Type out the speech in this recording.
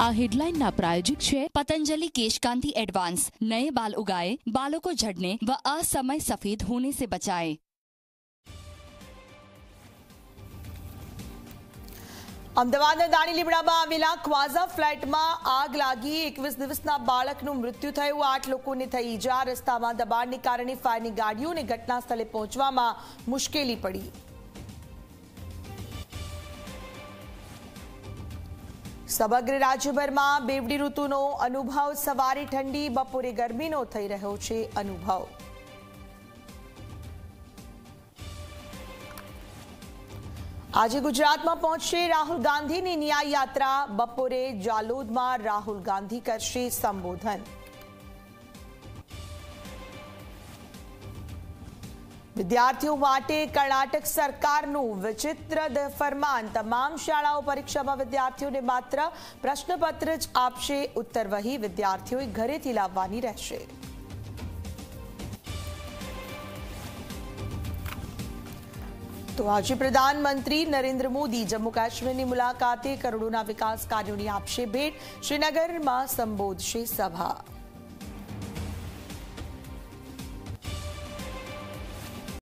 આ હેડલાઇનના પ્રાયોજક છે पतंजलि केशकांति एडवांस नए बाल उगाए बालों को झड़ने व असमय सफेद होने से बचाए અમદાવાદના દાણી લીમડામાં આવેલા ક્વાઝા ફ્લેટમાં આગ લાગી એકવીસ દિવસના બાળકનું મૃત્યુ થયું આઠ લોકોને થઈ ઈજા રસ્તામાં દબાણને કારણે ફાયરની ગાડીઓને ઘટના સ્થળે પહોંચવામાં મુશ્કેલી પડી સમગ્ર રાજ્યભરમાં બેવડી ઋતુનો અનુભવ સવારે ઠંડી, બપોરે ગરમીનો થઈ રહ્યો છે અનુભવ. આજે ગુજરાતમાં પહોંચશે રાહુલ ગાંધીની ન્યાય યાત્રા. બપોરે જાલોદમાં રાહુલ ગાંધી કરશે સંબોધન. વિદ્યાર્થીઓ માટે કર્ણાટક સરકારનું વિચિત્ર ફરમાન. તમામ શાળાઓ પરીક્ષામાં વિદ્યાર્થીઓને માત્ર પ્રશ્નપત્ર જ આપશે. ઉત્તર વહી વિદ્યાર્થીઓએ ઘરેથી લાવવાની રહેશે. તો આજે પ્રધાનમંત્રી નરેન્દ્ર મોદી જમ્મુ કાશ્મીરની મુલાકાતે કરોડોના વિકાસ કાર્યોની આપશે ભેટ. શ્રીનગરમાં સંબોધશે સભા.